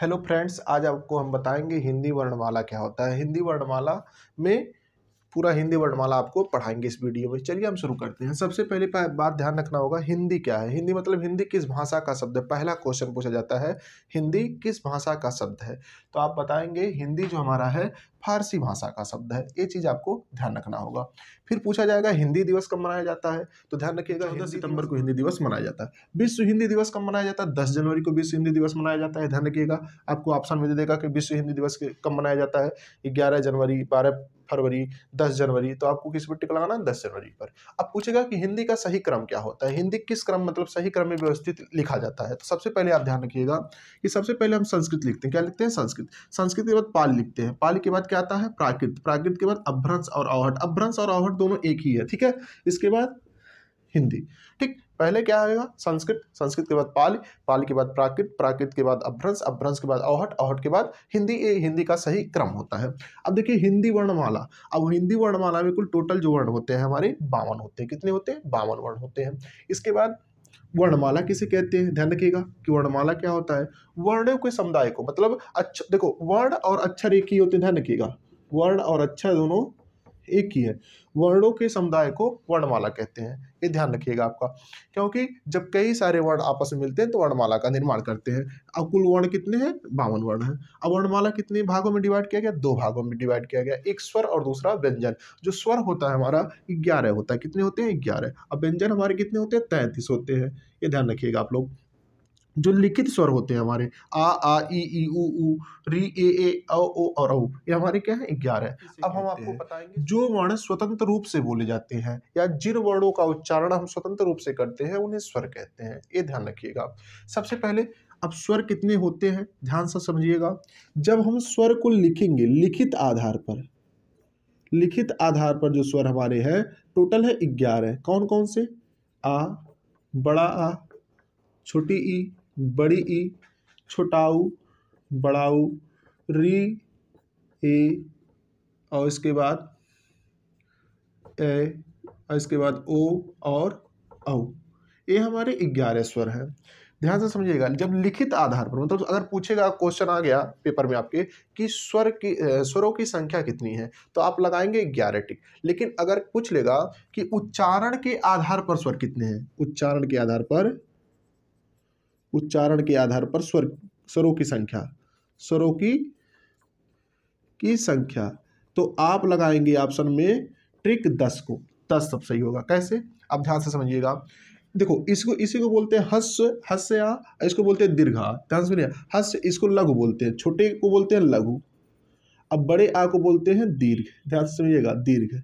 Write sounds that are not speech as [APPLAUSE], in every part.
Hello friends आज आपको हम बताएँगे हिंदी वर्णमाला क्या होता है। हिंदी वर्णमाला में पूरा हिंदी वर्णमाला आपको पढ़ाएँगे इस वीडियो में। चलिए हम शुरू करते हैं। सबसे पहले बात ध्यान रखना होगा हिंदी क्या है? हिंदी मतलब हिंदी किस भाषा का शब्द है? पहला क्वेश्चन पूछा जाता है हिंदी किस भाषा का शब्द है? तो आप बताएँगे हिंदी जो हमारा है फारसी भाषा का शब्द है। ये चीज़ आपको ध्यान रखना होगा। फिर पूछा जाएगा हिंदी दिवस कब मनाया जाता है? तो ध्यान रखिएगा चौदह सितंबर को हिंदी दिवस मनाया जाता है। विश्व हिंदी दिवस कब मनाया जाता है? दस जनवरी को विश्व हिंदी दिवस मनाया जाता है। ध्यान रखिएगा आपको ऑप्शन में दे देगा कि विश्व हिंदी दिवस कब मनाया जाता है? ग्यारह जनवरी बारह फरवरी, दस जनवरी तो आपको किस पर टिक लगाना है? दस जनवरी पर। अब पूछेगा कि हिंदी का सही क्रम क्या होता है? हिंदी किस क्रम मतलब सही क्रम में व्यवस्थित लिखा जाता है? तो सबसे पहले आप ध्यान रखिएगा कि सबसे पहले हम संस्कृत लिखते हैं। क्या लिखते हैं? संस्कृत। संस्कृत के बाद पाल लिखते हैं। पाल के बाद क्या आता है? प्राकृत। प्राकृत के बाद अभ्रंश और अवहट अभ्रंश और अवहट दोनों एक ही है, ठीक है? इसके बाद हिंदी। ठीक, पहले क्या आएगा? संस्कृत। संस्कृत के बाद पाली पाली के बाद प्राकृत प्राकृत के बाद अभ्रंश अभ्रंश के बाद अवहट अवहट के बाद हिंदी। ये हिंदी का सही क्रम होता है। अब देखिए, हिंदी वर्णमाला। अब हिंदी वर्णमाला में कुल टोटल जो वर्ण होते हैं, हमारे बावन होते हैं। कितने होते हैं? बावन वर्ण होते हैं। इसके बाद वर्णमाला किसे कहते हैं? ध्यान रखिएगा कि वर्णमाला क्या होता है? वर्णों के समुदाय को। मतलब अच्छा देखो, वर्ण और अक्षर एक ही होते हैं। ध्यान रखिएगा। वर्ण और अक्षर दोनों एक ही है। वर्णों के समुदाय को वर्णमाला कहते हैं। ये ध्यान रखिएगा आपका, क्योंकि जब कई सारे वर्ण आपस में मिलते हैं तो वर्णमाला का निर्माण करते हैं। अब कुल वर्ण कितने हैं? बावन वर्ण हैं। अब वर्णमाला कितने भागों में डिवाइड किया गया? दो भागों में डिवाइड किया गया। एक स्वर और दूसरा व्यंजन। जो स्वर होता है हमारा ग्यारह होता है। कितने होते हैं? ग्यारह। अब व्यंजन हमारे कितने होते हैं? तैंतीस होते हैं। ये ध्यान रखिएगा आप लोग। जो लिखित स्वर होते हैं हमारे आ आ ई ई उ उ री ए ए अ ओ और औ ये हमारे क्या है? ग्यारह अब हम आपको बताएँगे जो वर्ण स्वतंत्र रूप से बोले जाते हैं या जिन वर्णों का उच्चारण हम स्वतंत्र रूप से करते हैं उन्हें स्वर कहते हैं। ये ध्यान रखिएगा। सबसे पहले अब स्वर कितने होते हैं? ध्यान से समझिएगा। जब हम स्वर को लिखेंगे लिखित आधार पर लिखित आधार पर जो स्वर हमारे हैं टोटल है ग्यारह। कौन कौन से? आ बड़ा आ छोटी ई बड़ी ई, छोटाऊ, बड़ाऊ, री, ए, और इसके बाद ए, और इसके बाद ओ, और औ। ये हमारे ग्यारह स्वर हैं। ध्यान से समझिएगा, जब लिखित आधार पर मतलब अगर पूछेगा क्वेश्चन आ गया पेपर में आपके, कि स्वर की स्वरों की संख्या कितनी है तो आप लगाएँगे ग्यारह टिक। लेकिन अगर पूछ लेगा कि उच्चारण के आधार पर स्वर कितने हैं, उच्चारण के आधार पर उच्चारण के आधार पर स्वर, स्वरों की संख्या, स्वरों की की संख्या। तो आप लगाएँगे ऑप्शन में ट्रिक दस को। दस सब सही होगा। कैसे? अब ध्यान से समझिएगा। देखो, इसको इसी को बोलते हैं हस्य हस्य, इसको बोलते हैं दीर्घा। ध्यान सुनिए। हस्य इसको लघु बोलते हैं, छोटे को बोलते हैं लघु। अब बड़े आ को बोलते हैं दीर्घ। ध्यान से समझिएगा, दीर्घ।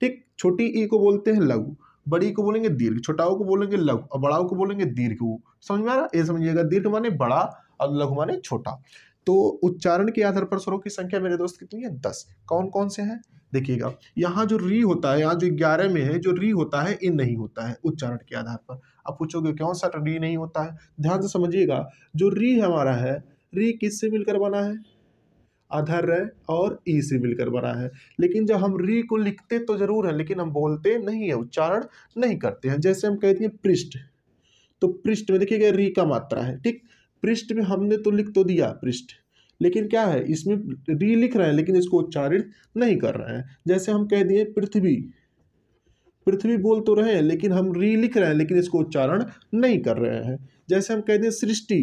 ठीक, छोटी ई को बोलते हैं लघु। बड़ी को बोलेंगे दीर्घ, छोटाओं को बोलेंगे लघु और बड़ाओं को बोलेंगे दीर्घ। समझ में आ रहा? ये समझिएगा, दीर्घ माने बड़ा और लघु माने छोटा। तो उच्चारण के आधार पर स्वरों की संख्या मेरे दोस्त कितनी है? दस। कौन कौन से हैं? देखिएगा, यहाँ जो री होता है, यहाँ जो ग्यारह में है, जो री होता है इन नहीं होता है उच्चारण के आधार पर। आप पूछोगे कौन सा री नहीं होता है? ध्यान से समझिएगा, जो री हमारा है, री किससे मिलकर बना है? अधर और ई से मिलकर बना है। लेकिन जब हम री को लिखते तो ज़रूर है, लेकिन हम बोलते नहीं है, उच्चारण नहीं करते हैं। जैसे हम कहते हैं पृष्ठ तो पृष्ठ में देखिएगा री का मात्रा है, ठीक? पृष्ठ में हमने तो लिख तो दिया पृष्ठ, लेकिन क्या है? इसमें री लिख रहे हैं, लेकिन इसको उच्चारित नहीं कर रहे हैं। जैसे हम कह दिए पृथ्वी पृथ्वी बोल तो रहे हैं, लेकिन हम री लिख रहे हैं, लेकिन इसको उच्चारण नहीं कर रहे हैं। जैसे हम कह दिए सृष्टि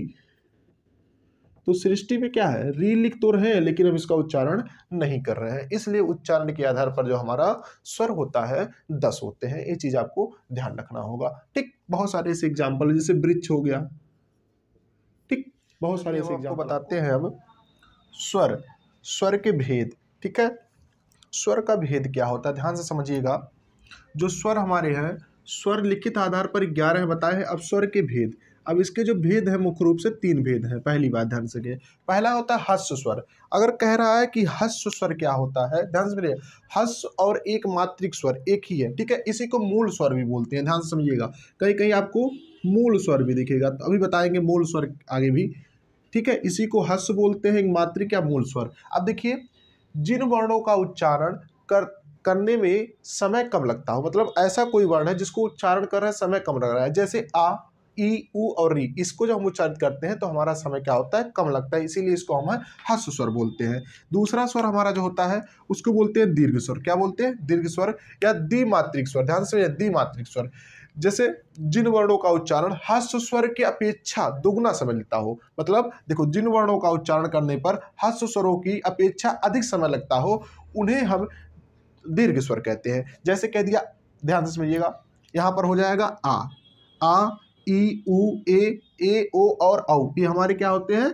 तो सृष्टि में क्या है? री लिख तो रहे हैं लेकिन हम इसका उच्चारण नहीं कर रहे हैं। इसलिए उच्चारण के आधार पर जो हमारा स्वर होता है दस होते हैं। ये चीज़ आपको ध्यान रखना होगा। ठीक बहुत सारे ऐसे एग्ज़ाम्पल है जैसे वृक्ष हो गया। ठीक बहुत सारे ऐसे एग्ज़ाम्पल बताते हैं हम स्वर स्वर के भेद ठीक है? स्वर का भेद क्या होता है? ध्यान से समझिएगा। जो स्वर हमारे हैं स्वर लिखित आधार पर ग्यारह बताए हैं। अब स्वर के भेद अब इसके जो भेद है, मुख्य रूप से तीन भेद हैं, पहली बात ध्यान से पहला होता है हस्व स्वर। अगर कह रहा है कि हस्व स्वर क्या होता है, ध्यान से समझिए हस्व और एक मात्रिक स्वर, एक ही है, ठीक है? इसी को मूल स्वर भी बोलते हैं, ध्यान से समझिएगा कहीं कहीं आपको मूल स्वर भी दिखेगा तो अभी बताएँगे मूल स्वर आगे भी, ठीक है? इसी को हस्व बोलते हैं मात्रिक या मूल स्वर। अब देखिए, जिन वर्णों का उच्चारण कर, करने में समय कम लगता हो मतलब ऐसा कोई वर्ण है जिसको उच्चारण कर रहे समय कम लग रहा है, जैसे आ ई ऊ और री। इसको जब हम उच्चारित करते हैं तो हमारा समय क्या होता है? कम लगता है। इसीलिए इसको हम हस्व स्वर बोलते हैं। दूसरा स्वर हमारा जो होता है, उसको बोलते हैं दीर्घ स्वर। क्या बोलते हैं? दीर्घ स्वर या द्विमात्रिक स्वर। ध्यान से द्विमात्रिक स्वर। जैसे जिन वर्णों का उच्चारण हस्व स्वर की अपेक्षा दुगुना समय लेता हो मतलब देखो जिन वर्णों का उच्चारण करने पर हस्व स्वरों की अपेक्षा अधिक समय लगता हो, उन्हें हम दीर्घ स्वर कहते हैं। जैसे कह दिया, ध्यान से समझिएगा यहाँ पर हो जाएगा आ। आ ई उ ए ए ओ और औ ये हमारे क्या होते हैं?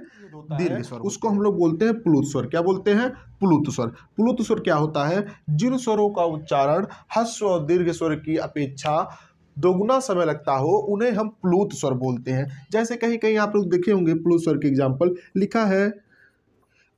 दीर्घ स्वर. उसको हम लोग बोलते हैं प्लुत स्वर. क्या बोलते हैं? प्लुत स्वर. प्लुत स्वर क्या होता है? जिन स्वरों का उच्चारण हस्व और दीर्घ स्वर की अपेक्षा दोगुना समय लगता हो उन्हें हम प्लूत स्वर बोलते हैं. जैसे कहीं कहीं आप लोग देखे होंगे प्लूत स्वर के एग्ज़ाम्पल लिखा है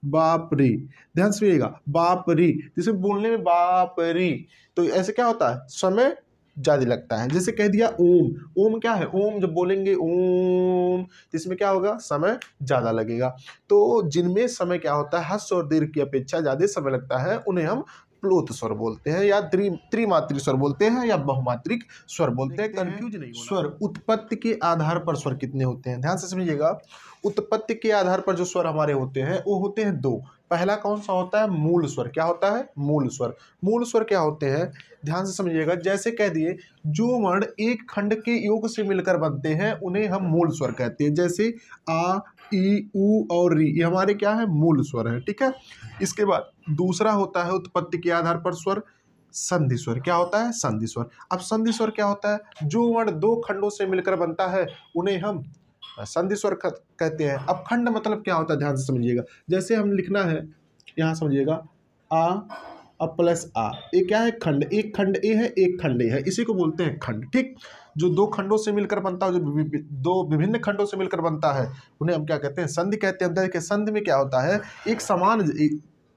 बापरी. ध्यान सुनिएगा बाप री जिसे बोलने में बापरी. तो ऐसे क्या होता है? समय ज़्यादा लगता है। जैसे कह दिया ओम। ओम क्या है? ओम जब बोलेंगे ओम तो इसमें क्या होगा? समय ज़्यादा लगेगा। तो जिनमें समय क्या होता है? हस और दीर्घ की अपेक्षा ज़्यादा समय लगता है उन्हें हम प्लोत स्वर बोलते हैं या त्रि त्रिमात्रिक स्वर बोलते हैं या बहुमात्रिक स्वर बोलते हैं। कंफ्यूज नहीं स्वर उत्पत्ति के आधार पर स्वर कितने होते हैं? ध्यान से समझिएगा। उत्पत्ति के आधार पर जो स्वर हमारे होते हैं वो होते हैं दो। पहला कौन सा होता है? मूल स्वर। क्या होता है? मूल स्वर। मूल स्वर क्या होते हैं? ध्यान से समझिएगा। जैसे कह दिए, जो वर्ण एक खंड के योग से मिलकर बनते हैं, उन्हें हम मूल स्वर कहते हैं। जैसे आ ई उ और री, ये हमारे क्या है? मूल स्वर है, ठीक है? इसके बाद दूसरा होता है उत्पत्ति के आधार पर स्वर, संधि स्वर। क्या होता है? संधि स्वर। अब संधि स्वर क्या होता है? जो वर्ण दो खंडों से मिलकर बनता है, उन्हें हम संधि स्वर कहते हैं। अब खंड मतलब क्या होता है? ध्यान से समझिएगा। जैसे हम लिखना है, यहाँ समझिएगा, आ अब प्लस आ। ये क्या है? खंड। एक खंड ए है, एक खंड ए है। इसी को बोलते हैं खंड, ठीक? जो दो खंडों से मिलकर बनता है, जो दो विभिन्न खंडों से मिलकर बनता है, उन्हें हम क्या कहते हैं? संधि कहते हैं। देखिए, संधि में क्या होता है? एक समान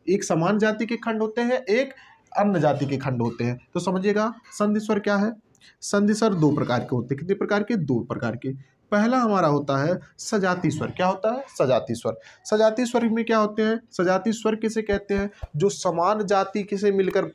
एक समान जाति के खंड होते हैं, एक अन्य जाति के खंड होते हैं। तो समझिएगा, संधि स्वर क्या है? संधि स्वर दो प्रकार के होते हैं। कितने प्रकार के? दो प्रकार के। पहला हमारा होता है सजाती स्वर। क्या होता है? सजाती स्वर। सजाती स्वर में क्या होते हैं? सजाती स्वर किसे कहते हैं? जो समान जाति किसे मिलकर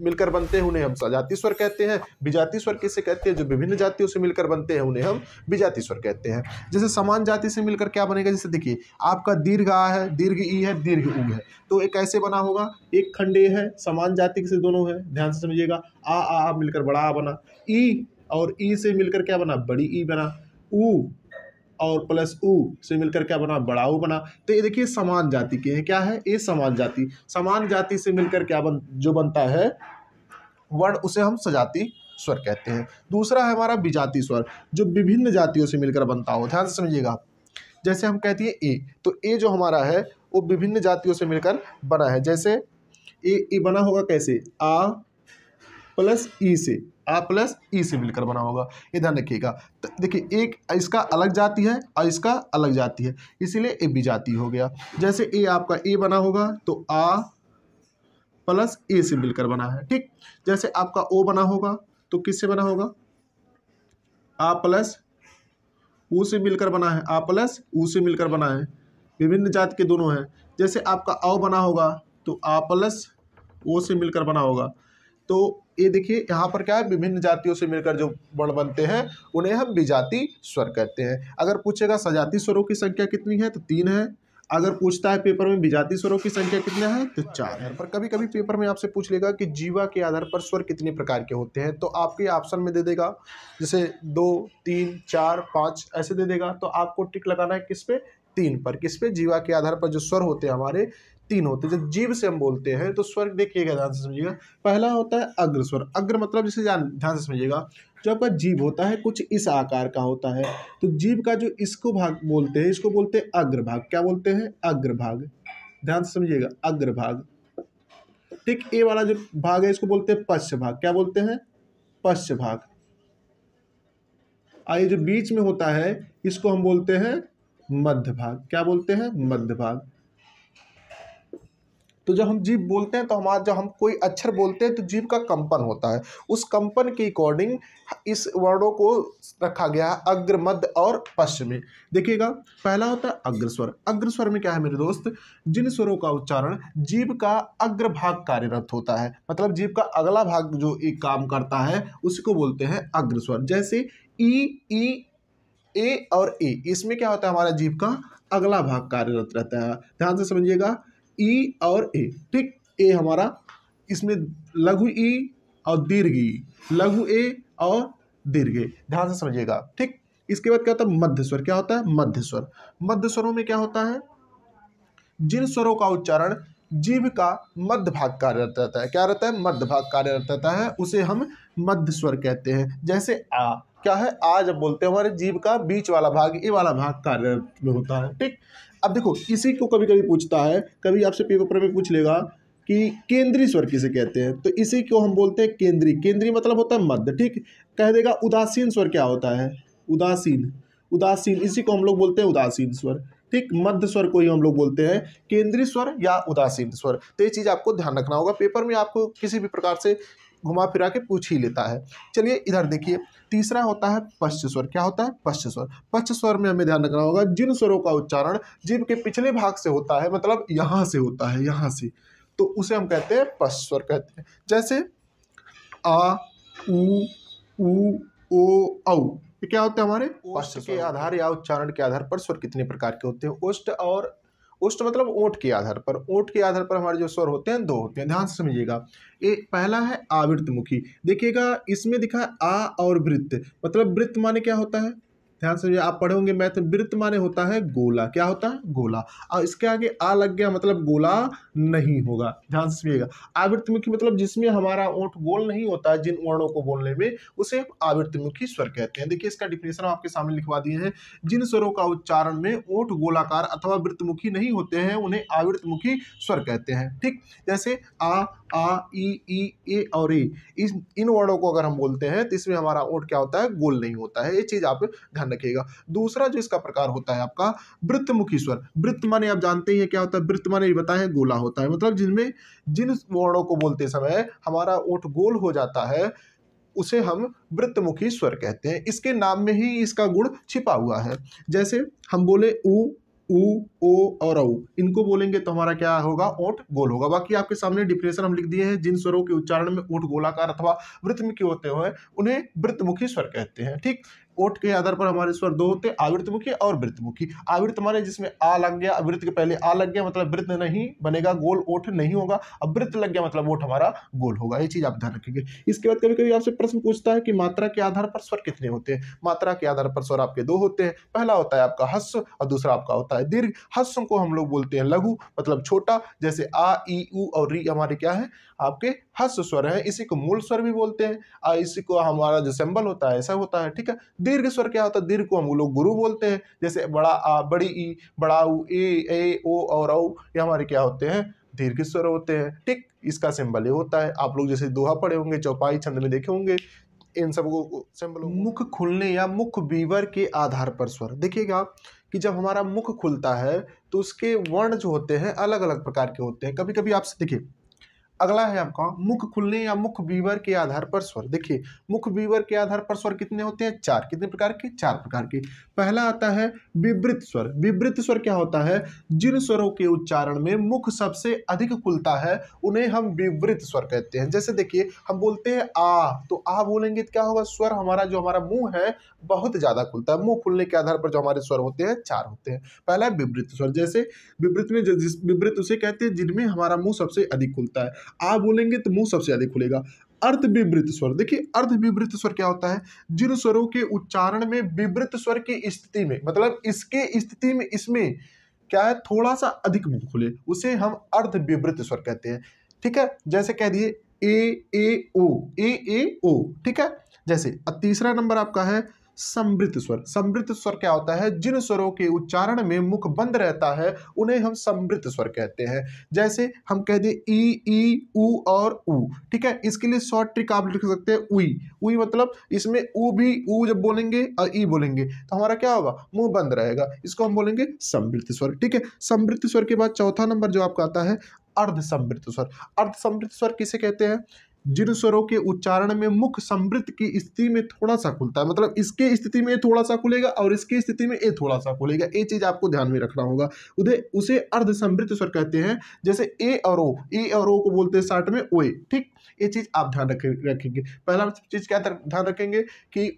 मिलकर बनते हैं उन्हें हम सजाती स्वर कहते हैं। विजाति स्वर किसे कहते हैं? जो विभिन्न जातियों से मिलकर बनते हैं उन्हें हम विजाति स्वर कहते हैं। जैसे समान जाति से मिलकर क्या बनेगा? जैसे देखिए, आपका दीर्घ आ है, दीर्घ ई है, दीर्घ ऊ है। तो एक कैसे बना होगा? एक खंड ए है, समान जाति से दोनों है? ध्यान से समझिएगा। आ आ मिलकर बड़ा आ बना। ई और ई से मिलकर क्या बना? बड़ी ई बना। ऊ और प्लस ऊ से मिलकर क्या बना? बड़ा ऊ बना। तो ये देखिए, समान जाति के हैं। क्या है? ये समान जाति। समान जाति से मिलकर क्या बन, जो बनता है, वर्ण, उसे हम सजाति स्वर कहते हैं। दूसरा है हमारा विजाति स्वर, जो विभिन्न जातियों से मिलकर बनता हो। ध्यान से समझिएगा। जैसे हम कहते हैं ए तो ए जो हमारा है, वो विभिन्न जातियों से मिलकर बना है। जैसे ए ए बना होगा कैसे? आ प्लस ई से। आ प्लस ई से मिलकर बना होगा। ये ध्यान रखिएगा। तो देखिए, एक इसका अलग जाति है, और इसका अलग जाति है। इसीलिए ए बी जाति हो गया। जैसे ए आपका ए बना होगा तो आ प्लस ए से मिलकर बना है, ठीक? जैसे आपका ओ बना होगा तो किससे बना होगा? आ प्लस ऊ से मिलकर बना है। आ प्लस ऊ से मिलकर बना है। विभिन्न जाति के दोनों हैं। जैसे आपका औ बना होगा तो आ प्लस ओ से मिलकर बना होगा। तो ये देखिए, यहाँ पर क्या है, विभिन्न जातियों से मिलकर जो वर्ण बनते हैं, उन्हें हम विजाति स्वर कहते हैं। अगर पूछेगा, सजाति स्वरों की संख्या कितनी है तो तीन है। अगर पूछता है पेपर में विजाति स्वरों की संख्या कितने है तो चार है। पर कभी कभी पेपर में आपसे पूछ लेगा कि जीवा के आधार पर स्वर कितने प्रकार के होते हैं तो आपके ऑप्शन में दे देगा। जैसे दो, तीन, चार, पाँच, ऐसे दे देगा। तो आपको टिक लगाना है किस पे? तीन पर। किस पे? जीवा के आधार पर जो स्वर होते हैं हमारे तीन होते हैं, जब जीव से हम बोलते हैं तो स्वर देखिएगा, ध्यान से समझिएगा। पहला होता है अग्र स्वर अग्र मतलब जैसे ध्यान से समझिएगा, जो आपका जीव होता है, कुछ इस आकार का होता है। तो जीव का जो इसको भाग बोलते हैं, इसको बोलते हैं अग्रभाग क्या बोलते हैं? अग्रभाग ध्यान से समझिएगा अग्रभाग ठीक ए वाला जो भाग है, इसको बोलते हैं पश्च भाग। क्या बोलते हैं? पश्च भाग। आइए जो बीच में होता है, इसको हम बोलते हैं मध्य भाग। क्या बोलते हैं? मध्य भाग। तो जब हम जीव बोलते हैं तो हमारा जब हम कोई अक्षर बोलते हैं तो जीव का कंपन होता है। उस कंपन के अकॉर्डिंग इस वर्णों को रखा गया है, अग्र, मध्य और पश्चिमी। देखिएगा, पहला होता है अग्रस्वर। अग्रस्वर में क्या है मेरे दोस्त? जिन स्वरों का उच्चारण जीव का अग्र भाग कार्यरत होता है। मतलब जीव का अगला भाग जो एक काम करता है उसी को बोलते हैं अग्रस्वर। जैसे ई ई, ए और ए, इसमें क्या होता है? हमारा जीव का अगला भाग कार्यरत रहता है। ध्यान से समझिएगा ई और ए, ठीक? ए हमारा, इसमें लघु ई और दीर्घ ई। लघु ए और दीर्घ ए। ध्यान से समझिएगा, ठीक? इसके बाद क्या होता है? मध्य स्वर। क्या होता है? मध्य स्वर। मध्य स्वरों में क्या होता है? जिन स्वरों का उच्चारण जीव का मध्य भाग कार्यरत रहता है। क्या रहता है? मध्य भाग कार्यरत रहता है। उसे हम मध्य स्वर कहते हैं। जैसे आ, क्या है? आ जब बोलते हैं हमारे जीव का बीच वाला भाग ये वाला भाग कार्यरत में होता है, ठीक? अब देखो, इसी को कभी कभी पूछता है, कभी आपसे पेपर में पूछ लेगा कि केंद्रीय स्वर किसे कहते हैं? तो इसी को हम बोलते हैं केंद्रीय। केंद्रीय मतलब होता है मध्य, ठीक? कह देगा उदासीन स्वर क्या होता है? उदासीन। उदासीन, इसी को हम लोग बोलते हैं उदासीन स्वर, ठीक? मध्य स्वर को ही हम लोग बोलते हैं केंद्रीय स्वर या उदासीन स्वर। तो ये चीज़ आपको ध्यान रखना होगा। पेपर में आपको किसी भी प्रकार से घुमा फिरा के पूछ ही लेता है। चलिए इधर देखिए तीसरा होता है पश्च स्वर। क्या होता है? पश्च स्वर। पश्च स्वर में हमें ध्यान रखना होगा जिन स्वरों का उच्चारण जीव के पिछले भाग से होता है मतलब यहाँ से होता है यहाँ से तो उसे हम कहते हैं पश्च स्वर कहते हैं। जैसे आ उ उ ओ औ ये क्या होते हैं हमारे? ओष्ठ के आधार या उच्चारण के आधार पर स्वर कितने प्रकार के होते हैं? ओष्ठ और ओष्ठ मतलब ओट के आधार पर। ओट के आधार पर हमारे जो स्वर होते हैं, दो होते हैं। ध्यान से समझिएगा। ये पहला है आवृत्त मुखी देखिएगा, इसमें दिखा आ और वृत्त। मतलब वृत्त माने क्या होता है? ध्यान से आप पढ़े होंगे मैथ वृत्त माने होता है गोला। क्या होता है? गोला। और इसके आगे आ लग गया मतलब गोला नहीं होगा। ध्यान से सुनिएगा आवृत्तमुखी मतलब जिसमें हमारा ओठ गोल नहीं होता, जिन वर्णों को बोलने में, उसे आवृत्तमुखी स्वर कहते हैं। देखिए, इसका डिफिनेशन आपके सामने लिखवा दिए हैं। जिन स्वरों का उच्चारण में ओठ गोलाकार अथवा वृत्तमुखी नहीं होते हैं, उन्हें आवृत्तमुखी स्वर कहते हैं। ठीक? जैसे आ आ, ई ई, ए और ए इस, इन वर्णों को अगर हम बोलते हैं तो इसमें हमारा ओठ क्या होता है? गोल नहीं होता है। ये चीज़ आप ध्यान रखिएगा। दूसरा जो इसका प्रकार होता है आपका, वृत्तमुखी स्वर। वृत्त माने आप जानते हैं क्या होता है? वृत्त माने बताए, गोला होता है। मतलब जिनमें, जिन वर्णों को बोलते समय हमारा ओठ गोल हो जाता है, उसे हम वृत्तमुखी स्वर कहते हैं। इसके नाम में ही इसका गुण छिपा हुआ है। जैसे हम बोले उ उ ओ और औ। इनको बोलेंगे तो हमारा क्या होगा? ओट गोल होगा। बाकी आपके सामने डिफिनेशन हम लिख दिए हैं। जिन स्वरों के उच्चारण में ओठ गोलाकार अथवा वृत्तमुखी होते हैं, उन्हें वृत्तमुखी स्वर कहते हैं, ठीक? ओठ के आधार पर हमारे स्वर दो होते हैं आवृतमुखी और वृत्तमुखी। आवृत माने जिसमें आ लग गया, वृत्त के पहले आ लग गया मतलब वृत्त नहीं बनेगा, गोल ओठ नहीं होगा। अब लग गया मतलब ओठ हमारा गोल होगा। ये चीज़ आप ध्यान रखेंगे। इसके बाद कभी कभी आपसे प्रश्न पूछता है कि मात्रा के आधार पर स्वर कितने होते हैं? मात्रा के आधार पर स्वर आपके दो होते हैं। पहला होता है आपका हस्व और दूसरा आपका होता है दीर्घ। हस्व को हम लोग बोलते हैं लघु मतलब छोटा, जैसे आ, ई, उ और री हमारे क्या है? आपके हस्व स्वर है, इसी को मूल स्वर भी बोलते हैं। और इसी को हमारा जो सिंबल होता है, ऐसा होता है, ठीक है? दीर्घ स्वर क्या होता है? दीर्घ को हम लोग गुरु बोलते हैं, जैसे बड़ा, आ, बड़ी, ई, बड़ा, उ, ए ए, ओ और औ, ये हमारे क्या होते हैं? दीर्घ स्वर होते हैं ठीक इसका सिंबल ये होता है। आप लोग जैसे दोहा पढ़े होंगे, चौपाई छंद में देखे होंगे, इन सबको सिंबल मुख खुलने या मुख बीवर के आधार पर स्वर। देखिएगा कि जब हमारा मुख खुलता है तो उसके वर्ण जो होते हैं अलग अलग प्रकार के होते हैं। कभी कभी आपसे देखिए अगला है आपका, मुख खुलने या मुख बीवर के आधार पर स्वर। देखिए, मुख बीवर के आधार पर स्वर कितने होते हैं? चार। कितने प्रकार के? चार प्रकार के। पहला आता है विवृत स्वर। विवृत स्वर क्या होता है? जिन स्वरों के उच्चारण में मुख सबसे अधिक खुलता है, उन्हें हम विवृत स्वर कहते हैं। जैसे देखिए, हम बोलते हैं आ तो आ बोलेंगे तो क्या होगा? स्वर हमारा, जो हमारा मुँह है, बहुत ज़्यादा खुलता है। मुँह खुलने के आधार पर जो हमारे स्वर होते हैं, चार होते हैं। पहला विवृत स्वर। जैसे विवृत में विवृत उसे कहते हैं, जिनमें हमारा मुँह सबसे अधिक खुलता है। आ बोलेंगे तो मुँह सबसे अधिक खुलेगा। अर्ध विवृत स्वर। देखिए अर्ध विवृत स्वर क्या होता है? जिन स्वरों के उच्चारण में विवृत स्वर की स्थिति में मतलब इसके स्थिति में, इसमें क्या है? थोड़ा सा अधिक मुँह खुले। उसे हम अर्ध विवृत स्वर कहते हैं। ठीक है? जैसे कह दिए, ए ए, ओ, ए ए, ओ। ठीक है? जैसे तीसरा नंबर आपका है समृद्ध स्वर। समृद्ध स्वर क्या होता है? जिन स्वरों के उच्चारण में मुख बंद रहता है, उन्हें हम समृद्ध स्वर कहते हैं। जैसे हम कह दें ई ई, उ और उ, ठीक है? इसके लिए शॉर्ट ट्रिक आप लिख सकते हैं, उई। उई मतलब इसमें उ भी, उ जब बोलेंगे और ई बोलेंगे तो हमारा क्या होगा? मुँह बंद रहेगा। इसको हम बोलेंगे समृद्ध स्वर, ठीक है? समृद्ध स्वर के बाद चौथा नंबर जो आपका आता है, अर्ध समृद्ध स्वर। अर्ध समृद्ध स्वर किसे कहते हैं? जिन स्वरों के उच्चारण में मुख समृद्ध की स्थिति में थोड़ा सा खुलता है मतलब इसके स्थिति में थोड़ा सा खुलेगा और इसके स्थिति में ये थोड़ा सा खुलेगा, ये चीज़ आपको ध्यान में रखना होगा। उधे उसे अर्ध समृद्ध स्वर कहते हैं, जैसे ए और ओ, ए और ओ को बोलते हैं साठ में, ओए, ठीक? ये चीज़ आप ध्यान रखें, रखेंगे। पहला चीज़ क्या ध्यान रखेंगे कि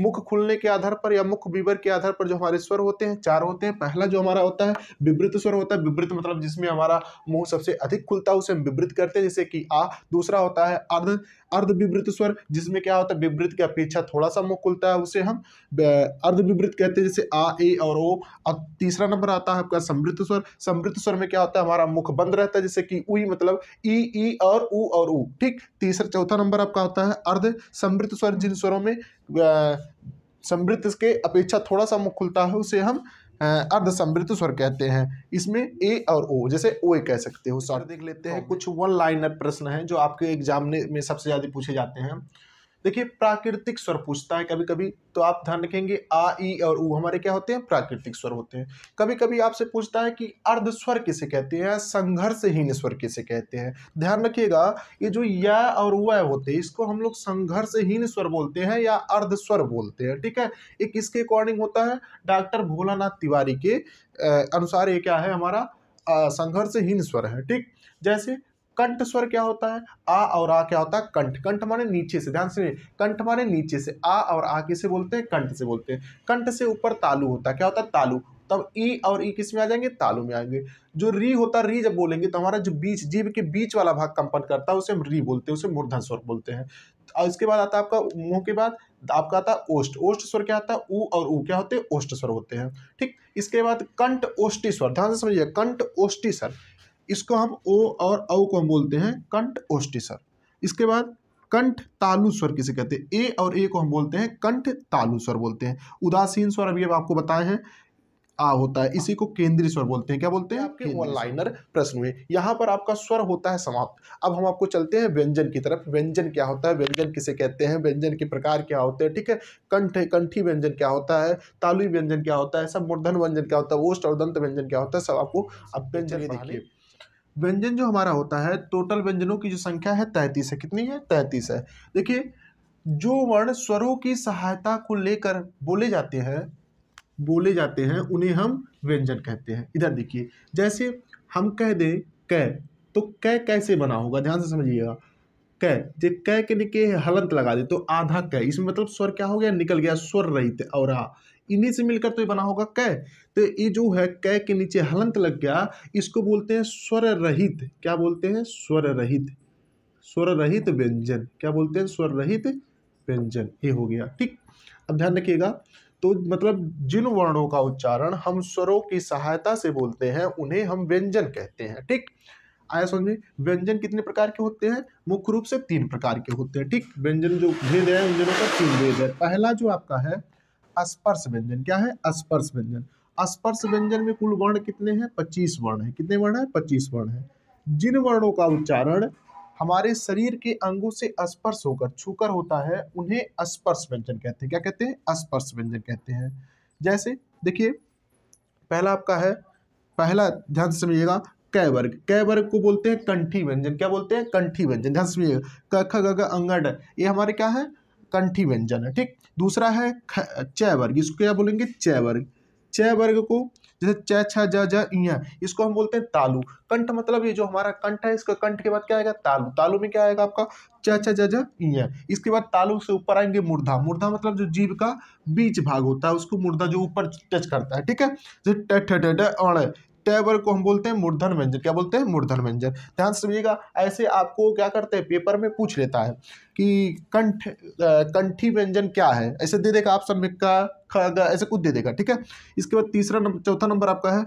मुख खुलने के आधार पर या मुख विवर के आधार पर जो हमारे स्वर होते हैं, चार होते हैं। पहला जो हमारा होता है, विवृत स्वर होता है। विवृत मतलब जिसमें हमारा मुँह सबसे अधिक खुलता है, उसे हम विवृत करते हैं। जैसे कि आ, दूसरा होता है अर्ध अर्ध विवृत स्वर, जिसमें क्या होता है, विवृत की अपेक्षा थोड़ा सा मुख खुलता है, उसे हम अर्ध विवृत कहते हैं। जैसे आ, ए और ओ। अब तीसरा नंबर आता है आपका समृद्ध स्वर। समृद्ध स्वर में क्या होता है, हमारा मुख बंद रहता है। जैसे कि उई मतलब ई ई और उ और उ। ठीक तीसरा चौथा नंबर आपका होता है अर्ध समृद्ध स्वर जिन स्वरों में समृद्ध के अपेक्षा थोड़ा सा मुख खुलता है उसे हम अर्ध समृद्ध स्वर कहते हैं। इसमें ए और ओ जैसे ओ कह सकते हो सर देख लेते हैं कुछ वन लाइनर प्रश्न है जो आपके एग्ज़ाम में सबसे ज़्यादा पूछे जाते हैं। देखिए, प्राकृतिक स्वर पूछता है कभी कभी तो आप ध्यान रखेंगे, आ, ई और उ हमारे क्या होते हैं? प्राकृतिक स्वर होते हैं। कभी कभी आपसे पूछता है कि अर्ध स्वर किसे कहते हैं संघर्षहीन स्वर किसे कहते हैं? ध्यान रखिएगा, ये जो या और वह होते हैं, इसको हम लोग संघर्षहीन स्वर बोलते हैं या अर्ध स्वर बोलते हैं, ठीक है? एक इसके अकॉर्डिंग होता है? डॉक्टर भोलानाथ तिवारी के अनुसार ये क्या है हमारा? संघर्षहीन स्वर है, ठीक? जैसे कंठ स्वर क्या होता है? आ और आ क्या होता है? कंठ। कंठ माने नीचे से, ध्यान से कंठ माने नीचे से। आ और आ किसे बोलते हैं? कंठ से बोलते हैं। कंठ से ऊपर तालु होता है। क्या होता है? तालु। तब ई और ई किसमें आ जाएँगे? तालु में आएँगे। जो री होता है, री जब बोलेंगे तो हमारा जो बीच, जीव के बीच वाला भाग कंपन करता है, उसे हम री बोलते हैं, उसे मूर्धन स्वर बोलते हैं। और इसके बाद आता है आपका मुँह के बाद, आपका आता है ओष्ट ओष्ट स्वर क्या आता है? ऊ और ऊ क्या होते हैं? ओष्ट स्वर होते हैं। ठीक? इसके बाद कंठ ओष्टी स्वर। ध्यान से समझिए, कंठ ओष्टी स्वर। इसको हम ओ और औ को हम बोलते हैं कंठ ओष्टिसर। इसके बाद कंठ तालु स्वर किसे कहते हैं? ए और ए को हम बोलते हैं कंठ तालु स्वर बोलते हैं। उदासीन स्वर अभी अब आपको बताए हैं। आ होता है इसी को केंद्रीय स्वर बोलते हैं। क्या बोलते हैं? आपके वन लाइनर प्रश्न में यहाँ पर आपका स्वर होता है समाप्त। अब हम आपको चलते हैं व्यंजन की तरफ़। व्यंजन क्या होता है? व्यंजन किसे कहते हैं? व्यंजन के प्रकार क्या होते हैं? ठीक है? कंठ कंठी व्यंजन क्या होता है? तालुई व्यंजन क्या होता है? सब मूर्धन व्यंजन क्या होता है? ओष्ट और दंत व्यंजन क्या होता है? सब आपको अब व्यंजन देखिए। व्यंजन जो हमारा होता है टोटल व्यंजनों की जो संख्या है, तैंतीस है। कितनी है? तैंतीस है। देखिए, जो वर्ण स्वरों की सहायता को लेकर बोले जाते हैं, बोले जाते हैं, उन्हें हम व्यंजन कहते हैं। इधर देखिए, जैसे हम कह दें कै तो कै कैसे बना होगा? ध्यान से समझिएगा। कै, जो कै के निके हलंत लगा दे तो आधा कै। इसमें मतलब स्वर क्या हो गया? निकल गया, स्वर रहित और। इन्हीं से मिलकर तो ये बना होगा कै। तो ये जो है कै के नीचे हलंत लग गया, इसको बोलते हैं स्वर रहित क्या बोलते हैं? स्वर रहित स्वर रहित व्यंजन। क्या बोलते हैं? स्वर रहित व्यंजन। ये हो गया। ठीक। अब ध्यान रखिएगा। तो मतलब जिन वर्णों का उच्चारण हम स्वरों की सहायता से बोलते हैं, उन्हें हम व्यंजन कहते हैं। ठीक। आया समझ में? व्यंजन कितने प्रकार के होते हैं? मुख्य रूप से तीन प्रकार के होते हैं। ठीक। व्यंजन जो भेद है व्यंजनों का तीन भेद है। पहला जो आपका है स्पर्श व्यंजन क्या है? स्पर्श व्यंजन स्पर्श व्यंजन में कुल वर्ण कितने हैं? पच्चीस वर्ण है। कितने वर्ण है? पच्चीस वर्ण है। जिन वर्णों का उच्चारण हमारे शरीर के अंगों से स्पर्श होकर, छूकर होता है, उन्हें स्पर्श व्यंजन कहते हैं। क्या कहते हैं? स्पर्श व्यंजन कहते हैं। जैसे, देखिए, पहला आपका है, पहला ध्यान से समझिएगा कै वर्ग। कै वर्ग को बोलते हैं कंठी व्यंजन क्या बोलते हैं? कंठी व्यंजन ध्यान समझिएगा क, ख ग, अंगड। ये हमारे क्या है? कंठी व्यंजन है, ठीक? दूसरा है चय वर्ग, इसको क्या बोलेंगे? चय वर्ग। चय वर्ग को जैसे च, छ इसको हम बोलते हैं तालु। कंठ मतलब ये जो हमारा कंठ है, इसका कंठ के बाद क्या आएगा? तालु। तालु में क्या आएगा आपका? च, छ इसके बाद तालु से ऊपर आएँगे मुर्धा। मुर्धा मतलब जो जीव का बीच भाग होता है, उसको मूर्धा जो ऊपर टच करता है, ठीक है? जैसे ट, ठ टैबर को हम बोलते हैं मूर्धन व्यंजन। क्या बोलते हैं? मूर्धन व्यंजन। ध्यान समझिएगा, ऐसे आपको क्या करते हैं? पेपर में पूछ लेता है कि कंठ कंठी व्यंजन क्या है? ऐसे दे देगा ऑप्शन में का, ख ऐसे कुछ दे देगा, ठीक है? इसके बाद तीसरा नंबर चौथा नंबर आपका है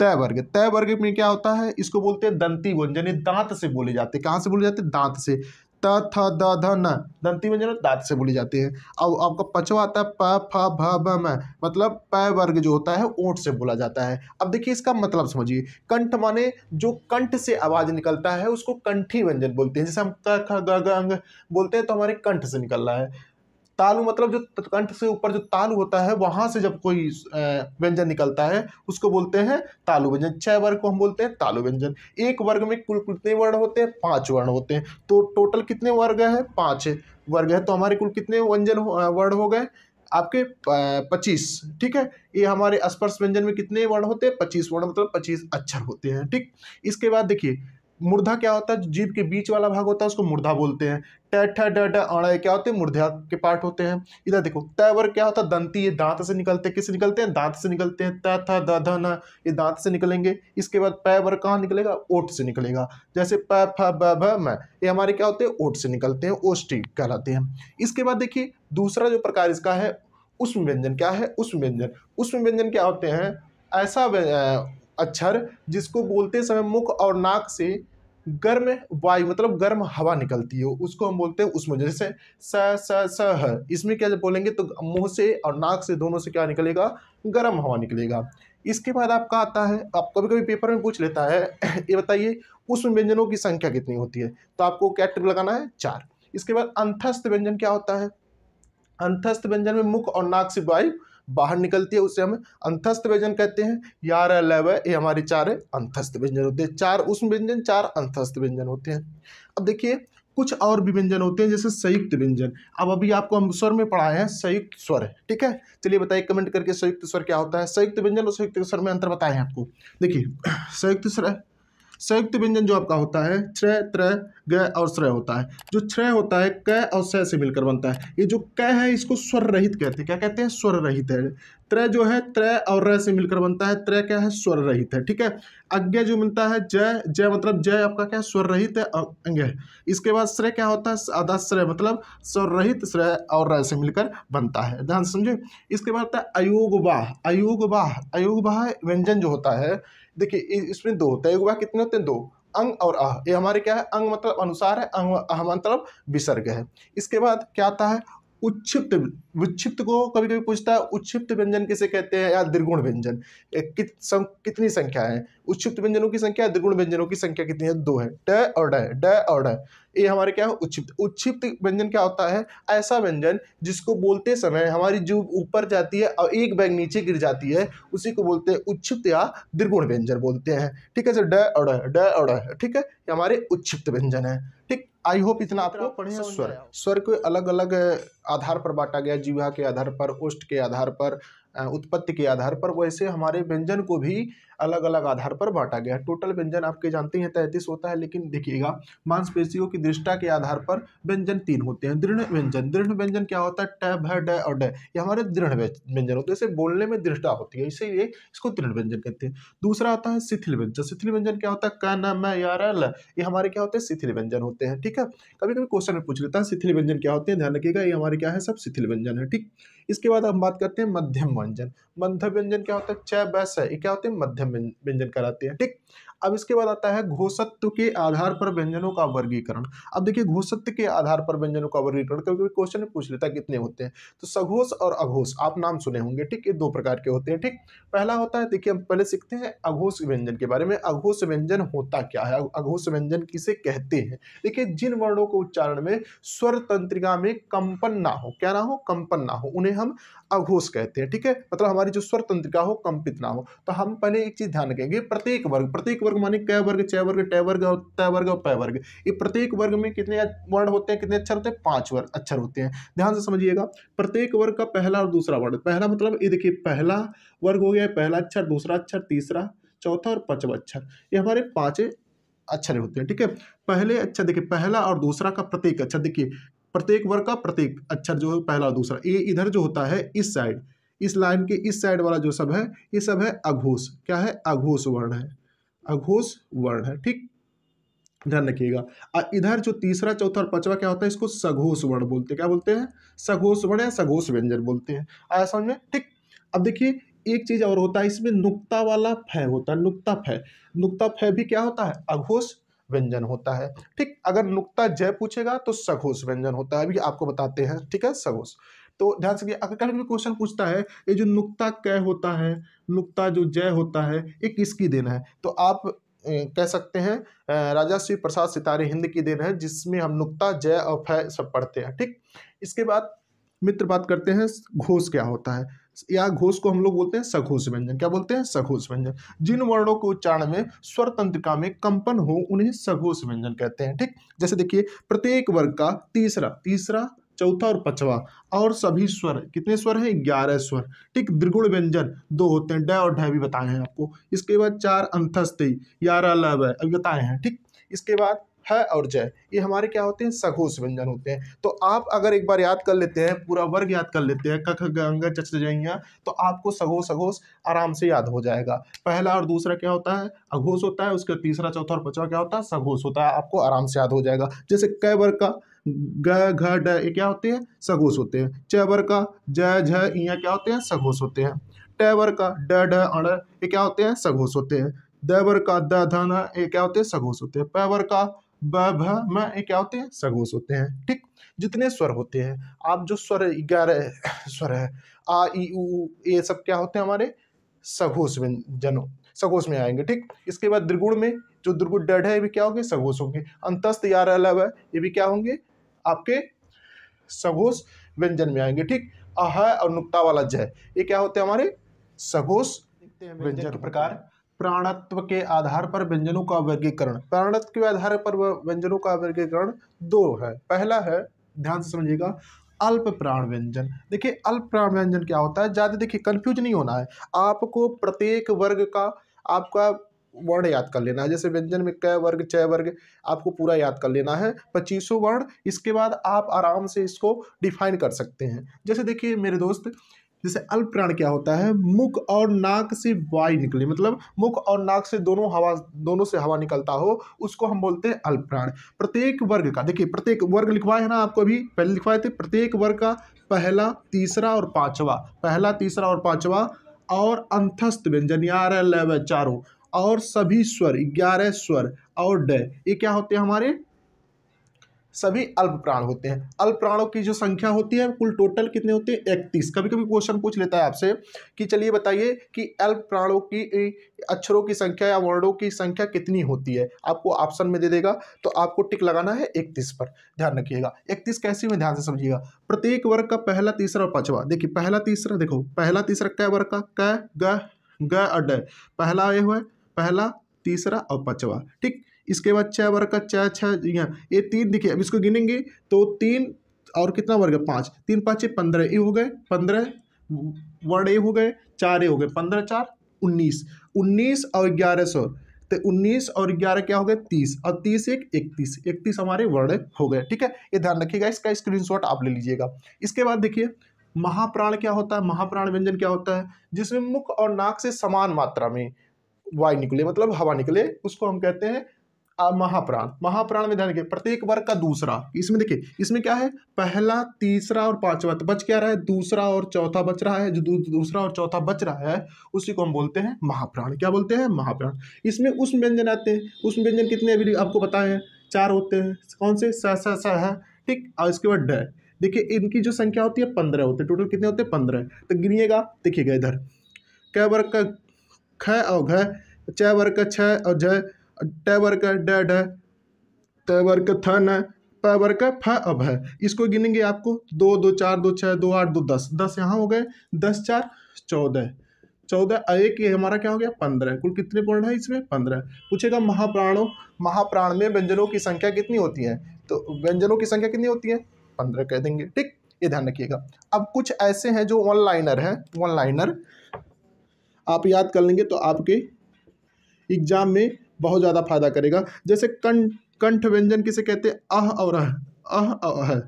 तय वर्ग तय वर्ग में क्या होता है? इसको बोलते हैं दंती व्यंजन दांत से बोले जाते हैं। कहाँ से बोले जाते हैं? दांत से। त, थ, द, ध, न। दंती व्यंजन दांत से बोली जाती है। अब आपका पचवा आता है, प, फ, भ भ, म। मतलब प वर्ग जो होता है ओठ से बोला जाता है। अब देखिए, इसका मतलब समझिए। कंठ माने जो कंठ से आवाज़ निकलता है, उसको कंठी व्यंजन बोलते हैं। जैसे हम क, ख, ग ग बोलते हैं तो हमारे कंठ से निकल रहा है। तालु मतलब जो कंठ से ऊपर जो तालु होता है, वहाँ से जब कोई व्यंजन निकलता है, उसको बोलते हैं तालु व्यंजन। छह वर्ग को हम बोलते हैं तालु व्यंजन। एक वर्ग में कुल कितने वर्ण होते हैं? पाँच वर्ण होते हैं। तो टोटल कितने वर्ग है? पाँच वर्ग है तो हमारे कुल कितने व्यंजन वर्ण हो गए? आपके पच्चीस। ठीक है? ये हमारे स्पर्श व्यंजन में कितने वर्ण होते हैं? पच्चीस वर्ण मतलब पच्चीस अक्षर होते हैं। ठीक? इसके बाद देखिए मूर्धा क्या होता है? जीभ के बीच वाला भाग होता है, उसको मुर्धा बोलते हैं। ट ड क्या होते हैं? मूर्धा के पार्ट होते हैं। इधर देखो तय वर्ग क्या होता है? दंती, ये दांत से निकलते हैं। किससे निकलते हैं? दांत से निकलते हैं। त, थ द ध, न, ये दांत से निकलेंगे। इसके बाद पै वर्ग कहाँ निकलेगा? ओट से निकलेगा। जैसे प, फ, ब, भ, म, ये हमारे क्या होते हैं? ओट से निकलते हैं ओष्टी कहलाते हैं। इसके बाद देखिए, दूसरा जो प्रकार इसका है उष्म व्यंजन क्या है? उष्म व्यंजन उष्म व्यंजन क्या होते हैं? ऐसा अक्षर, जिसको बोलते समय मुख और नाक से गर्म वायु मतलब गर्म हवा निकलती है, उसको हम बोलते हैं उसमें। जैसे स स स, है, इसमें क्या बोलेंगे तो मुँह से और नाक से दोनों से क्या निकलेगा? गर्म हवा निकलेगा। इसके बाद आपका आता है, आप कभी कभी पेपर में पूछ लेता है, [CLEARS THROAT] ये बताइए, उस व्यंजनों की संख्या कितनी होती है? तो आपको क्या ट्रिक लगाना है? चार। इसके बाद अंथस्थ व्यंजन क्या होता है? अंथस्थ व्यंजन में मुख और नाक से वायु बाहर निकलती है, उसे हम अंतस्थ व्यंजन कहते हैं। यार, लव, ये हमारे चार अंतस्थ व्यंजन होते हैं। चार उस व्यंजन, चार अंतस्थ व्यंजन होते हैं। अब देखिए, कुछ और भी व्यंजन होते हैं, जैसे संयुक्त व्यंजन। अब अभी आपको हम स्वर में पढ़ाए हैं, संयुक्त स्वर, ठीक है? चलिए बताइए कमेंट करके संयुक्त स्वर क्या होता है? संयुक्त व्यंजन और संयुक्त स्वर में अंतर बताए आपको। देखिए, संयुक्त स्वर संयुक्त व्यंजन जो आपका होता है छ्र त्र ग और श्रय होता है। जो छ्र होता है, क और स से मिलकर बनता है। ये जो क है, इसको स्वर रहित कहते हैं। क्या कहते हैं? स्वर रहित है। त्र जो है त्र और र से मिलकर बनता है। त्र क्या है? स्वर रहित है। ठीक है? अज्ञ जो मिलता है, जय जय मतलब जय आपका क्या है? स्वर रहित है अंग इसके बाद श्रय क्या होता है? आधा श्रय मतलब स्वर रहित श्रय और र से मिलकर बनता है। ध्यान समझे? इसके बाद होता है अयोग वाह अयोग वाह अयोग वाह व्यंजन जो होता है देखिए इसमें दो होता है। कितने होते हैं? दो। अंग और आह ये हमारे क्या है? अंग मतलब अनुसार है, अंग मतलब विसर्ग है। इसके बाद क्या आता है? उच्छिप्त, विक्षिप्त को कभी कभी पूछता है, उच्छिप्त व्यंजन किसे कहते हैं या द्विगुण व्यंजन? कित कितनी संख्या है? उच्छिप्त व्यंजनों की संख्या, द्विगुण व्यंजनों की संख्या कितनी है? दो है। ड और ड ड और ड ये हमारे क्या है? उच्छिप्त। उच्छिप्त व्यंजन क्या होता है? ऐसा व्यंजन जिसको बोलते समय हमारी जो ऊपर जाती है और एक बैग नीचे गिर जाती है, उसी को बोलते हैं उच्छिप्त या द्विगुण व्यंजन बोलते हैं। ठीक है सर? ड और ड और ठीक है? ये हमारे उच्छिप्त व्यंजन है। ठीक? आई होप इतना आपको पढ़े स्वर स्वर को अलग अलग आधार पर बांटा गया जीवा के आधार पर उष्ट के आधार पर उत्पत्ति के आधार पर वैसे हमारे व्यंजन को भी अलग अलग आधार पर बांटा गया है। टोटल व्यंजन आपके जानते हैं, तैंतीस होता है, लेकिन देखिएगा, मांसपेशियों की दृष्टा के आधार पर व्यंजन तीन होते हैं। दृढ़ व्यंजन दृढ़ व्यंजन क्या होता है? ट, भ, ड और ड, ये हमारे दृढ़ व्यंजन होते हैं, इसे बोलने में दृष्टा होती है, इसीलिए इसको दृढ़ व्यंजन कहते हैं। दूसरा होता है शिथिल व्यंजन शिथिल व्यंजन क्या होता है? क, न, म, या ल, ये हमारे क्या होते हैं? शिथिल व्यंजन होते हैं, ठीक है? कभी कभी क्वेश्चन में पूछ लेता है, शिथिल व्यंजन क्या होते हैं? ध्यान रखिएगा, ये हमारे क्या है? सब शिथिल व्यंजन है, ठीक? इसके बाद हम बात करते हैं मध्यम व्यंजन मध्य व्यंजन क्या होता है? चय बस है। ये क्या होते हैं? मध्यम व्यंजन कराते हैं। ठीक? अब इसके बाद आता है घोषत्व के आधार पर व्यंजनों का वर्गीकरण। अब देखिए, घोषत्व के आधार पर व्यंजनों का वर्गीकरण कभी क्वेश्चन में पूछ लेता है कितने होते हैं। तो सघोष और अघोष, आप नाम सुने होंगे, ठीक? ये दो प्रकार के होते हैं, ठीक? पहला होता है, देखिए, हम पहले सीखते हैं अघोष व्यंजन के बारे में। अघोष व्यंजन होता क्या है? अघोष व्यंजन किसे कहते हैं? देखिए, जिन वर्णों को उच्चारण में स्वर तंत्रिका में कंपन ना हो, क्या ना हो? कंपन ना हो, उन्हें हम अघोष कहते हैं, ठीक है? मतलब हमारी जो स्वर तंत्रिका हो, कंपित ना हो। तो हम पहले एक चीज़ ध्यान रखेंगे, प्रत्येक वर्ग, प्रत्येक वर्ग माने क वर्ग, च वर्ग, ट वर्ग त वर्ग, और प वर्ग। ये प्रत्येक वर्ग में कितने वर्ण होते हैं, कितने अक्षर होते हैं? पाँच वर्ग अक्षर होते हैं। ध्यान से समझिएगा, प्रत्येक वर्ग का पहला और दूसरा वर्ण। पहला मतलब ये देखिए, पहला वर्ग हो गया, पहला अक्षर, दूसरा अक्षर, तीसरा, चौथा और पांचवा अक्षर। ये हमारे पाँच अक्षर होते हैं, ठीक है? पहले अक्षर, देखिए, पहला और दूसरा का प्रत्येक अक्षर, देखिए, प्रत्येक वर्ग का प्रत्येक अक्षर जो है, पहला और दूसरा। ये इधर जो होता है, इस साइड, इस लाइन के इस साइड वाला जो सब है, ये सब है अघोष। क्या है? अघोष वर्ण है। अघोष वर्ण है, ठीक? ध्यान रखिएगा। इधर जो तीसरा, चौथा और पांचवा क्या होता है? इसको सघोष वर्ण बोलते हैं। क्या बोलते हैं? सघोष वर्ण या सघोष व्यंजन बोलते हैं। आया समझ में ठीक? अब देखिए, एक चीज़ और होता है, इसमें नुक्ता वाला फय होता है, नुक्ता फय नुक्ता फय भी क्या होता है? अघोष व्यंजन होता है। ठीक? अगर नुक्ता जय पूछेगा तो सघोष व्यंजन होता है। अभी आपको बताते हैं, ठीक है? सघोष। तो ध्यान से अगर कभी भी क्वेश्चन पूछता है, ये जो नुक्ता कै होता है, नुक्ता जो जय होता है, ये किसकी देन है? तो आप कह सकते हैं राजा श्री प्रसाद सितारे हिंद की देन है, जिसमें हम नुक्ता, जय और फय सब पढ़ते हैं, ठीक? इसके बाद मित्र बात करते हैं, घोष क्या होता है? या घोष को हम लोग बोलते हैं सघोष व्यंजन। क्या बोलते हैं? सघोष व्यंजन। जिन वर्णों के उच्चारण में स्वर तंत्रिका में कंपन हो, उन्हें सघोष व्यंजन कहते हैं, ठीक? जैसे देखिए, प्रत्येक वर्ग का तीसरा तीसरा चौथा और पचवा, और सभी स्वर, कितने स्वर हैं? ग्यारह स्वर। ठीक द्विगुण व्यंजन दो होते हैं, ड और ढ भी बताए हैं आपको। इसके बाद चार अंतस्थ, ग्यारह लव, अभी बताए हैं, ठीक? इसके बाद है और जय ये हमारे क्या होते हैं? सघोष व्यंजन होते हैं। तो आप अगर एक बार याद कर लेते हैं, पूरा वर्ग याद कर लेते हैं, कख गंगा चच तो आपको सघोष सघोष आराम से याद हो जाएगा। पहला और दूसरा क्या होता है? अघोष होता है, उसका तीसरा, चौथा और पांचवा क्या होता है? सघोष होता है, आपको आराम से याद हो जाएगा। जैसे कै वर्ग का ग, घ, ड, ये क्या होते हैं? सघोष होते हैं। च का ज, झ इया क्या होते हैं? सघोष होते हैं। ट का ड, ढ, अण, ये क्या होते हैं? सघोष होते हैं। द का द, ध, न, ये क्या होते हैं? सघोष होते हैं। प का ब, भ, म, ये क्या होते हैं? सघोष होते हैं। ठीक? जितने स्वर होते हैं, आप जो स्वर ग्यारह, स्वर है, आ, ई, उ ये सब क्या होते हैं हमारे? सघोष व्यंजनों। सघोष में आएँगे। ठीक? इसके बाद द्रिगुण में जो द्रिगुण डढ़ है, ये भी क्या होंगे? सघोष होंगे। अंतस्थ यार अलव है ये भी क्या होंगे? आपके सघोष व्यंजन में आएँगे ठीक? अह और नुक्ता वाला जय। ये क्या होते हैं हमारे? सघोष व्यंजन के प्रकार। प्राणत्व के आधार पर व्यंजनों का वर्गीकरण। प्राणत्व के आधार पर व्यंजनों का वर्गीकरण दो है। पहला है ध्यान से समझिएगा अल्प प्राण व्यंजन। देखिए अल्प प्राण व्यंजन क्या होता है? ज़्यादा देखिए कंफ्यूज नहीं होना है। आपको प्रत्येक वर्ग का आपका वर्ण याद कर लेना है। जैसे व्यंजन में क वर्ग, च वर्ग, आपको पूरा याद कर लेना है। पच्चीसों वर्ण, इसके बाद आप आराम से इसको डिफाइन कर सकते हैं। जैसे देखिए मेरे दोस्त, जैसे अल्प प्राण क्या होता है? मुख और नाक से वायु निकले। मतलब मुख और नाक से दोनों हवा, दोनों से हवा निकलता हो, उसको हम बोलते हैं अल्प प्राण प्रत्येक वर्ग का, देखिए प्रत्येक वर्ग लिखवाए है ना आपको अभी पहले लिखवाए थे प्रत्येक वर्ग का पहला, तीसरा और पांचवा। पहला, तीसरा और पांचवा और अंतस्थ व्यंजन, यार चारों। और सभी स्वर, ग्यारह स्वर और ड, ये क्या होते हैं हमारे? सभी अल्प प्राण होते हैं। अल्प प्राणों की जो संख्या होती है, कुल टोटल कितने होते हैं? इकतीस। कभी कभी क्वेश्चन पूछ लेता है आपसे कि चलिए बताइए कि अल्प प्राणों की अक्षरों की संख्या या वर्णों की संख्या कितनी होती है? आपको ऑप्शन में दे देगा तो आपको टिक लगाना है इकतीस पर। ध्यान रखिएगा। इकतीस कैसी में ध्यान से समझिएगा। प्रत्येक वर्ग का पहला, तीसरा और पांचवा। देखिए, पहला, तीसरा, देखो, पहला, तीसरा कै वर्ग का क, ग ग अड पहला ये हुआ पहला, तीसरा और पांचवा, ठीक? इसके बाद छः वर्ग का छः छः यहाँ, ये तीन दिखे, अब इसको गिनेंगे तो तीन और कितना वर्ग है? पाँच। तीन पाँच पंद्रह ए हो गए, पंद्रह वर्ड ए हो गए, चार ए हो गए, पंद्रह, चार, उन्नीस। उन्नीस और ग्यारह सौ तो उन्नीस और ग्यारह क्या हो गए? तीस। और तीस एक, इकतीस। इकतीस हमारे वर्ड हो गए, ठीक है? ये ध्यान रखिएगा, इसका स्क्रीनशॉट आप ले लीजिएगा। इसके बाद देखिए, महाप्राण क्या होता है? महाप्राण व्यंजन क्या होता है? जिसमें मुख और नाक से समान मात्रा में वायु निकले मतलब हवा निकले उसको हम कहते हैं महाप्राण। महाप्राण में ध्यान रखिए प्रत्येक वर्ग का दूसरा। इसमें देखिए इसमें क्या है? पहला तीसरा और पांचवा तो बच क्या रहा है? दूसरा और चौथा बच रहा है। जो दू, दूसरा और चौथा बच रहा है उसी को हम बोलते हैं महाप्राण। क्या बोलते हैं? महाप्राण। इसमें उस व्यंजन आते हैं। उस व्यंजन कितने अभी आपको बताए? हैं चार होते हैं। कौन से? स स स है ठीक? और इसके बाद ड। देखिए इनकी जो संख्या होती है पंद्रह होते हैं। टोटल कितने होते हैं? पंद्रह। तो गिनिएगा देखिएगा इधर। क वर्ग का ख और घ, च वर्ग छ और झ, ट वर्ग ड, ढ, त वर्ग थ न, प वर्ग फ अब है इसको गिनेंगे आपको, दो दो, चार, दो छः दो, आठ, दो, दस। दस यहाँ हो गए, दस, चार, चौदह। चौदह एक ये हमारा क्या हो गया, पंद्रह। कुल कितने पॉइंट है इसमें? पंद्रह। पूछेगा महाप्राणों, महाप्राण में व्यंजनों की संख्या कितनी होती है? तो व्यंजनों की संख्या कितनी होती है? पंद्रह कह देंगे। ठीक? ये ध्यान रखिएगा। अब कुछ ऐसे हैं जो वन लाइनर है। वन लाइनर आप याद कर लेंगे तो आपके एग्ज़ाम में बहुत ज़्यादा फ़ायदा करेगा। जैसे कंठ कंठ व्यंजन किसे कहते हैं? अह और अह। अह अह।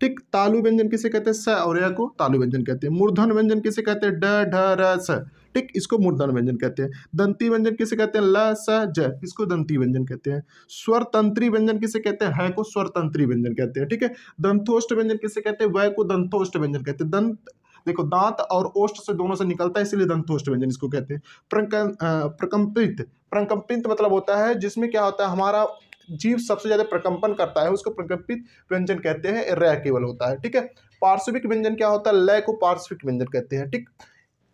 ठीक, तालु व्यंजन किसे कहते हैं? स और य को तालु व्यंजन कहते हैं। मूर्धन व्यंजन किसे कहते हैं? ड, ढ, र, स। ठीक, इसको मूर्धन व्यंजन कहते हैं। दंती व्यंजन किसे कहते हैं? ल, स, ज। इसको दंती व्यंजन कहते हैं। स्वर तंत्री व्यंजन किसे कहते हैं? है को स्वर तंत्री व्यंजन कहते हैं। ठीक है? दंतोष्ट व्यंजन किसे कहते हैं? वह को दंतोष्ट व्यंजन कहते हैं। दंत देखो, दांत और ओष्ट से दोनों से निकलता है, इसलिए दंतोष्ट व्यंजन इसको कहते हैं। प्रकंपित। प्रकंपित मतलब होता है, जिसमें क्या होता है, हमारा जीव सबसे ज़्यादा प्रकंपन करता है, उसको प्रकंपित व्यंजन कहते हैं, रह केवल होता है, ठीक है? पार्श्विक व्यंजन क्या होता है, लय को पार्श्विक व्यंजन कहते हैं, ठीक?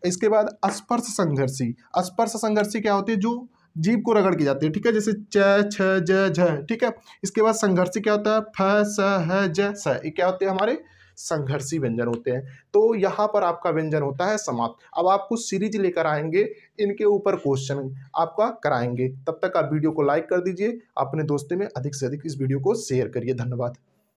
इसके बाद स्पर्श संघर्षी। स्पर्श संघर्षी क्या होती है, जो जीव को रगड़ की जाती है, ठीक है? जैसे च, छ, ज, झ, ठीक है? इसके बाद संघर्षी क्या होता है, फ, स, ह, ज, स, ये क्या होते हैं हमारे? संघर्षी व्यंजन होते हैं। तो यहाँ पर आपका व्यंजन होता है समाप्त। अब आपको सीरीज़ लेकर आएँगे, इनके ऊपर क्वेश्चन आपका कराएँगे। तब तक आप वीडियो को लाइक कर दीजिए, अपने दोस्तों में अधिक से अधिक इस वीडियो को शेयर करिए। धन्यवाद।